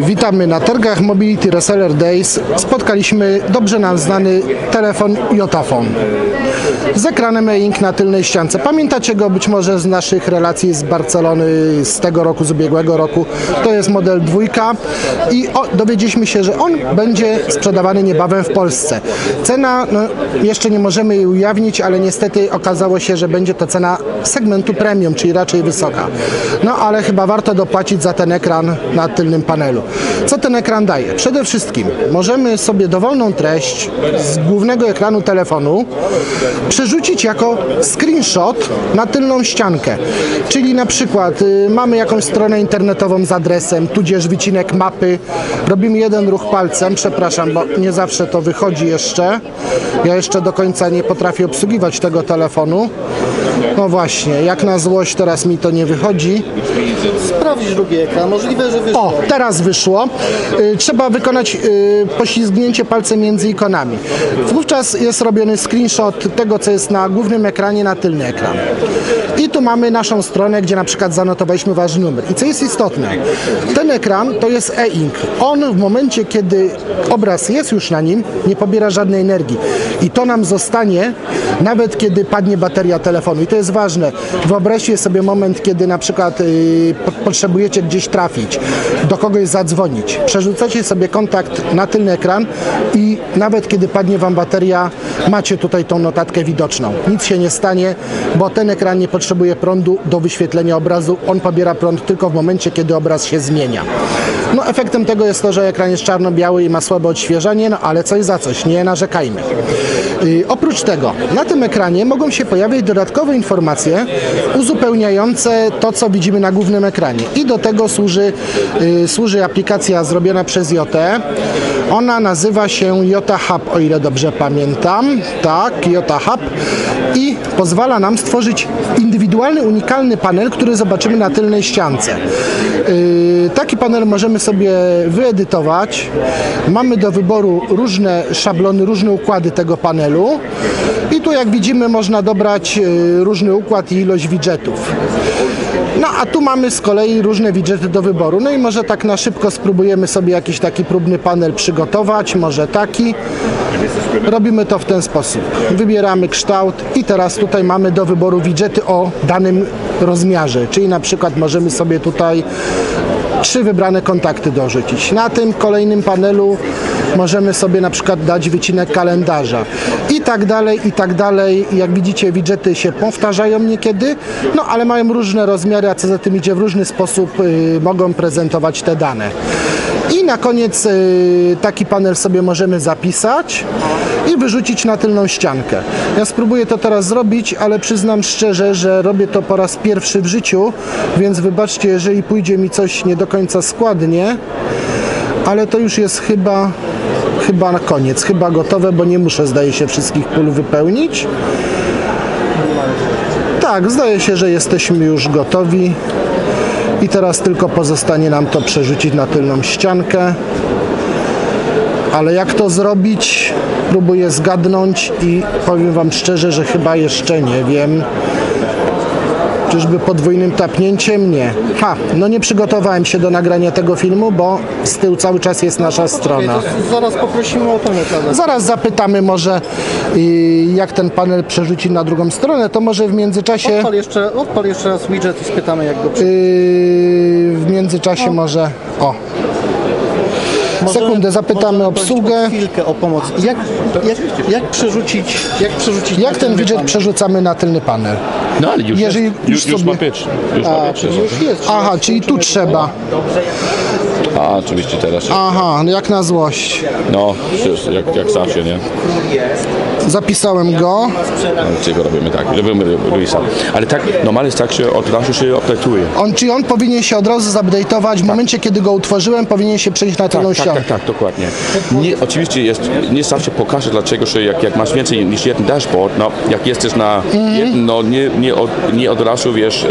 Witamy na targach Mobility Reseller Days. Spotkaliśmy dobrze nam znany telefon Jotafon z ekranem e-ink na tylnej ściance. Pamiętacie go być może z naszych relacji z Barcelony z tego roku, z ubiegłego roku. To jest model dwójka i o, dowiedzieliśmy się, że on będzie sprzedawany niebawem w Polsce. Cena, no, jeszcze nie możemy jej ujawnić, ale niestety okazało się, że będzie to cena segmentu premium, czyli raczej wysoka. No ale chyba warto dopłacić za ten ekran na tylnym panelu. Co ten ekran daje? Przede wszystkim możemy sobie dowolną treść z głównego ekranu telefonu przerzucić jako screenshot na tylną ściankę. Czyli na przykład y, mamy jakąś stronę internetową z adresem, tudzież wycinek mapy. Robimy jeden ruch palcem, przepraszam, bo nie zawsze to wychodzi jeszcze. Ja jeszcze do końca nie potrafię obsługiwać tego telefonu. No właśnie, jak na złość teraz mi to nie wychodzi. Sprawdź drugi ekran, możliwe, że wyszło. O, teraz wyszło. Y, Trzeba wykonać y, poślizgnięcie palcem między ikonami. Wówczas jest robiony screenshot tego, co jest na głównym ekranie, na tylny ekran. I tu mamy naszą stronę, gdzie na przykład zanotowaliśmy wasz numer. I co jest istotne, ten ekran to jest e-ink. On w momencie, kiedy obraz jest już na nim, nie pobiera żadnej energii. I to nam zostanie, nawet kiedy padnie bateria telefonu. I to jest ważne. Wyobraźcie sobie moment, kiedy na przykład y, po- potrzebujecie gdzieś trafić, do kogoś zadzwonić. Przerzucacie sobie kontakt na tylny ekran i nawet kiedy padnie Wam bateria, macie tutaj tą notatkę widoczną. Nic się nie stanie, bo ten ekran nie potrzebuje prądu do wyświetlenia obrazu. On pobiera prąd tylko w momencie, kiedy obraz się zmienia. No efektem tego jest to, że ekran jest czarno-biały i ma słabe odświeżanie, no ale coś za coś, nie narzekajmy. Oprócz tego, na tym ekranie mogą się pojawiać dodatkowe informacje uzupełniające to, co widzimy na głównym ekranie. I do tego służy, yy, służy aplikacja zrobiona przez Jotę. Ona nazywa się Jota Hub, o ile dobrze pamiętam. Tak, Jota Hub. I pozwala nam stworzyć indywidualny, unikalny panel, który zobaczymy na tylnej ściance. Yy, Taki panel możemy sobie wyedytować. Mamy do wyboru różne szablony, różne układy tego panelu. I tu jak widzimy można dobrać yy, różny układ i ilość widgetów. No a tu mamy z kolei różne widgety do wyboru. No i może tak na szybko spróbujemy sobie jakiś taki próbny panel przygotować, może taki. Robimy to w ten sposób. Wybieramy kształt i teraz tutaj mamy do wyboru widgety o danym rozmiarze. Czyli na przykład możemy sobie tutaj trzy wybrane kontakty dorzucić. Na tym kolejnym panelu możemy sobie na przykład dać wycinek kalendarza i tak dalej, i tak dalej. Jak widzicie, widgety się powtarzają niekiedy, no ale mają różne rozmiary, a co za tym idzie, w różny sposób y, mogą prezentować te dane. I na koniec y, taki panel sobie możemy zapisać i wyrzucić na tylną ściankę. Ja spróbuję to teraz zrobić, ale przyznam szczerze, że robię to po raz pierwszy w życiu, więc wybaczcie, jeżeli pójdzie mi coś nie do końca składnie, ale to już jest chyba chyba na koniec, chyba gotowe, bo nie muszę zdaje się wszystkich pól wypełnić. Tak, zdaje się, że jesteśmy już gotowi. I teraz tylko pozostanie nam to przerzucić na tylną ściankę. Ale jak to zrobić? Próbuję zgadnąć i powiem Wam szczerze, że chyba jeszcze nie wiem. Czyżby podwójnym tapnięciem? Nie. Ha, no nie przygotowałem się do nagrania tego filmu, bo z tyłu cały czas jest nasza strona. Zaraz poprosimy o tą ekranę. Zaraz zapytamy może, y, jak ten panel przerzucić na drugą stronę, to może w międzyczasie, Odpal jeszcze, odpal jeszcze raz widget i spytamy jak go przy... y, w międzyczasie może, o, sekundę, zapytamy obsługę. chwilkę o pomoc. Jak, jak, jak przerzucić, jak przerzucić jak ten tylny widget panel? przerzucamy na tylny panel? No ale już, Jeżeli jest, już już, już sobie- ma pitch. Już ma A, pitch. czyli już jest. Aha, czyli tu trzeba. A, oczywiście teraz. Aha, no jak na złość. No, jak, jak zawsze, nie? Zapisałem go. Tylko robimy tak, robimy Luisa. Ale tak, normalnie jest tak, że od razu się update'uje. On, czyli on powinien się od razu zupdate'ować w momencie, kiedy go utworzyłem, powinien się przejść na tylną Tak, tak, ściankę. tak, tak, dokładnie. Nie, oczywiście jest, nie zawsze pokaże, dlaczego, że jak, jak masz więcej niż jeden dashboard, no jak jesteś na jednym, no nie, nie, od, nie od razu, wiesz,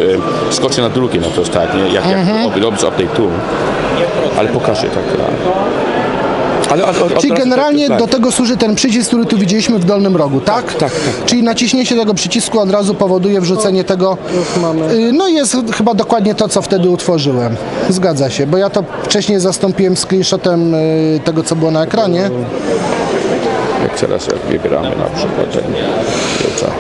e, skoczy na drugi, no to jest tak, nie? Jak, jak robisz update tu. Ale pokaże, tak. tak. Ale od- od- Czyli generalnie tak, do tak. tego służy ten przycisk, który tu widzieliśmy w dolnym rogu, tak? tak, tak. Czyli naciśnięcie tego przycisku od razu powoduje wrzucenie tego. Y, No i jest chyba dokładnie to, co wtedy utworzyłem. Zgadza się, bo ja to wcześniej zastąpiłem screenshotem y, tego, co było na ekranie. Jak teraz jak wybieramy na przykład ten.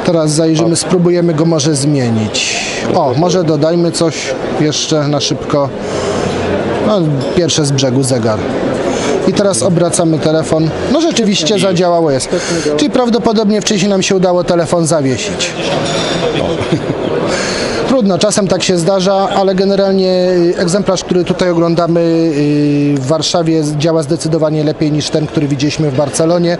Teraz zajrzymy, spróbujemy go może zmienić. O, może dodajmy coś jeszcze na szybko. No, pierwsze z brzegu zegar. I teraz obracamy telefon. No rzeczywiście zadziałało jest. Czyli prawdopodobnie wcześniej nam się udało telefon zawiesić. Trudno, czasem tak się zdarza, ale generalnie y, egzemplarz, który tutaj oglądamy y, w Warszawie działa zdecydowanie lepiej niż ten, który widzieliśmy w Barcelonie.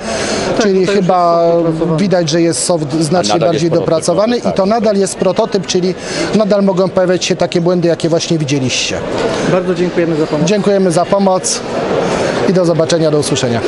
Czyli tutaj już chyba widać, że jest soft znacznie bardziej dopracowany i tak. to nadal jest prototyp, czyli nadal mogą pojawiać się takie błędy, jakie właśnie widzieliście. Bardzo dziękujemy za pomoc. Dziękujemy za pomoc i do zobaczenia, do usłyszenia.